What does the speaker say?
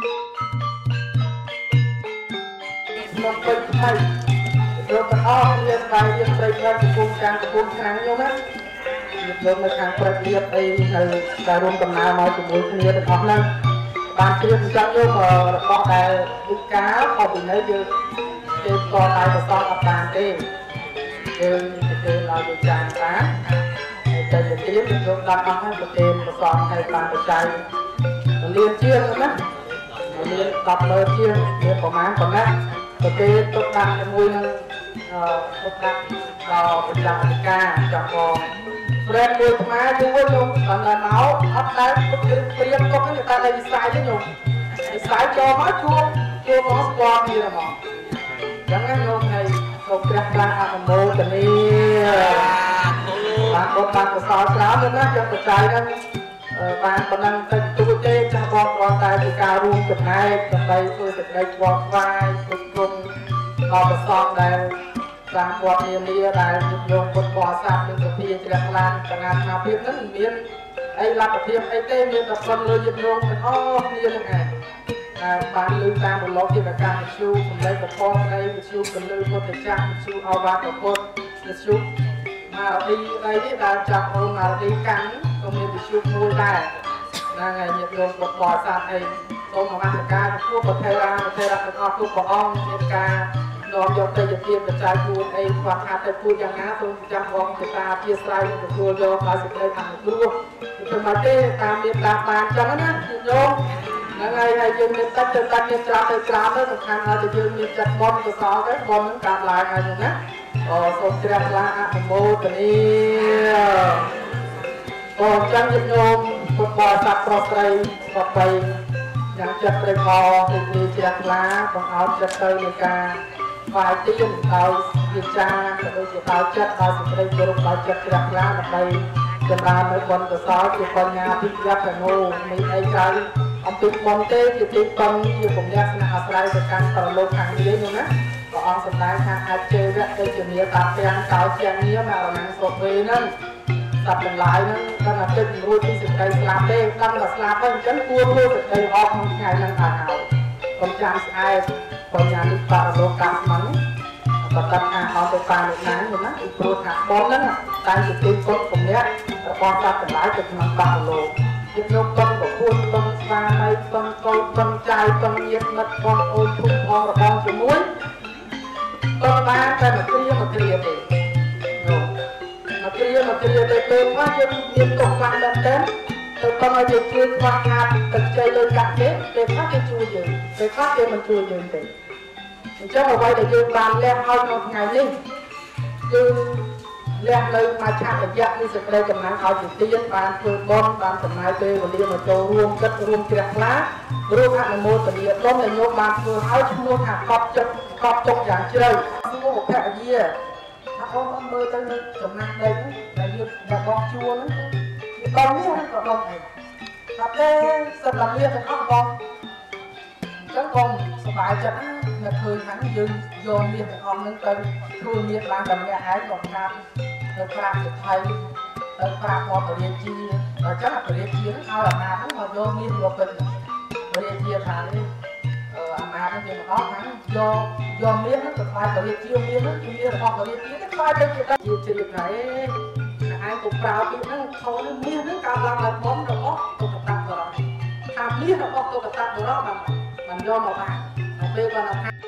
មកពេញថ្មីលោកទាំងអស់គ្នាស្វាយរៀបព្រៃផ្លែកំពុងចាំកំពុងខាងខ្ញុំណាលោកនៅខាងព្រឹកលៀបអីនៅតែរួមដំណើរមកជាមួយគ្នាទាំងអស់ហ្នឹងបានព្រៀបចឹងយករបស់ដែលវិការខុសពីនៅយើងគេតតតែប្រកបអត់បានទេយើងទៅឲ្យវិការបានហើយតែព្រៀបយើងដល់អស់ហើយប្រទេសប្រកបហើយបានបច្ច័យលៀនជាងណា មាន10លើជាងមានប្រមាណប៉ុណ្ណាប្រគេនទុកដាក់ជាមួយនឹងអឺទុកដាក់ដល់ប្រចាំការចាំផងប្រែមួយថ្មយូរខ្ញុំដល់ដល់មកអត់ដែលព្រៀបព្រៀបទុកនេះតែតែវិស័យទេខ្ញុំវិស័យចូលមកជួបជួបមកស្គាល់គ្នាហ្មងអញ្ចឹងខ្ញុំឲ្យសូមព្រះប្រាអនុមោទនីបានបុណ្យបានកុសលច្រើនណាស់ចឹងបច្ច័យហ្នឹងបានប៉ុណ្ណឹងតិចតួច ទេចាស់បងគ្រាន់តែជាការរួមចំណែកដើម្បីធ្វើសេចក្តីស្វាស្វាយគ្រប់គ្រងដល់ប្រសងដែលសាងវត្តនានាដែលយកពុទ្ធបរិស័ទនិងសុភាជ្រះថ្លាកណាថាភាពហ្នឹងមិនមានអីលទ្ធភាពអីទេមានតែប៉ុនលើយឹកញោមទាំងអស់គ្នានឹងឯងតែបានលើតាមរលកជាកម្មវិធីសម្លេងប្រព័ន្ធនៃវិទ្យុកលឺពុទ្ធចាស់វិទ្យុអវត្តពុទ្ធវិទ្យុម៉ារឌីអីនេះដែលចាប់អូនម៉ារឌីកាន់ក៏មានវិទ្យុមួយដែរ ហ្នឹងហើយញាតិញោមពុទ្ធបរិស័ទអីសូមអមតការចំពោះប្រធារាប្រធារៈទាំងអស់គ្រប់ព្រះអង្គមានការនាំយកទៅជាភាពបច្ច័យគួរអីខ្វះខាតទៅគួរយ៉ាងណាសូមចាំបងមេត្តាអធិស្ឋានទទួលយកដោយសេចក្តីអនុគ្រោះគឺមិនទេតាមមានតាមបានចឹងណាញាតិញោមហ្នឹងហើយហើយយើងមានទឹកទៅទឹកមានច្រើនទៅច្រើនទៅសំខាន់ហើយតែយើងមានចិត្តបន់កសលទៅបន់នឹងកាត់ឡើងហើយណាអូសូមជ្រះថ្លាអនុមោទនីអូអញ្ចឹងញាតិញោម ពុទ្ធបរិស័ទប្រុសស្រីប្របីយ៉ាងចិត្តព្រៃខទីនេះជ្រះថ្លាបង្អោតចិត្តទៅនៃការថ្វាយទានដោយវិចារក៏ដូចជាដោយចិត្តដោយសេចក្តីគោរពដោយចិត្តជ្រះថ្លាដើម្បីចម្រើននៅបុណ្យកុសលជាបញ្ញាពិយតនោមានអីក្រៅអំពីបុណ្យទេជាទីបុណ្យជាពុញ្ញស្នេហ៍អាស្រ័យទៅកាន់ប្រលោកខាងនេះនោះណាព្រះអង្គសម្ដែងថាអាចជេវៈទៅជាមាតាទាំងកោជាងារមករណាស្រុកវេហ្នឹង សត្វទាំងឡាយហ្នឹងដឹងតែទឹករួចពីសេចក្តីស្លាប់ទេដឹងតែស្លាប់ហើយអញ្ចឹងគួរធ្វើសេចក្តីល្អក្នុងថ្ងៃហ្នឹងថាហើយកុំចាំស្អែកបញ្ញានេះបរលោកកាស្មហ្នឹងបើតាថាអត់ទៅតាមលោកណានោះណាពីព្រោះថាបងហ្នឹងតែជាទីគុណជំនះរបស់សត្វទាំងឡាយទៅក្នុងបរលោកជាខ្ញុំបងប្រពន្ធបងស្វាមីបងកូនបងចៅបងញាតិមិត្តបងអូនភូមិផងរបស់ជាមួយបងបានតែមកគ្រាមកគ្រា មកគ្រាមកគ្រាទេពេលខ្លះយើងមានកុសខ្លះដល់តែទៅបងឲ្យយើងជួយខ្វះខាតទឹកជ័យលើកាក់ទេពេលខ្លះគេជួយយើងពេលខ្លះគេមិនជួយយើងទេអញ្ចឹងអ្វីដែលយើងបានលះឲ្យក្នុងថ្ងៃនេះយើងលះនៅមកឆារយៈនេះសេចក្តីកំណត់ឲ្យជាទៀនបានធ្វើបន់បានចំណាយពេលវេលាមកចូលរួមគិតរួមជ្រះថ្លារួមអនុមោទនាបុណ្យដែលញោមបានធ្វើឲ្យឈ្មោះថាកប់ចិត្តកប់ចុកយ៉ាងជ្រៅសួរភរិយា ថាអូនអត់មើលទៅនៅចំណាស់ដីដែលយើងដែលបងជួលហ្នឹងវាបងនេះក៏បងឯងថាទេសិតតែមានទាំងអស់បងអញ្ចឹងកុំសប្បាយចិត្តណានៅឃើញហ្នឹងយើងយកមាសទាំងអស់ហ្នឹងទៅធ្វើមាសបានតែម្នាក់ឯងក៏ខាតទៅប្រាប់ទៅថៃទៅប្រាប់មកបរិយាជាដល់ចឹងបរិយាជាហ្នឹងឲ្យអាណាចហ្នឹងមកយកមាសមកទៅបរិយាជាថានេះ អឺអាណាចហ្នឹងវាមកអស់ហ្នឹងយកយកមាសហ្នឹងទៅខ្លាយបរិយាជាមាសហ្នឹងជាមាសរបស់បរិយាជាហ្នឹងខ្លាយទៅជាជាជ្រាបថាអេឯងក៏ប្រើពាក្យហ្នឹងខុសនឹងមាសហ្នឹងកើតឡើងដោយបំរបស់ទុកតាបរោះថាមាសរបស់ទុកតាបរោះបានបានយកមកបានពេលបានថា